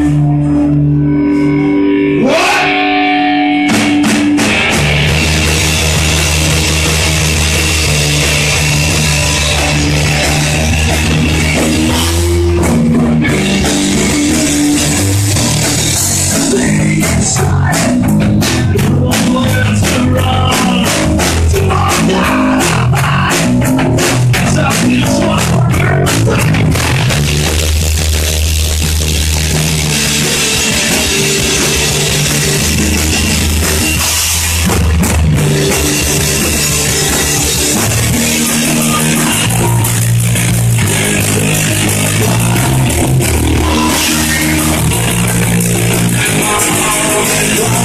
life.